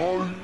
Oh,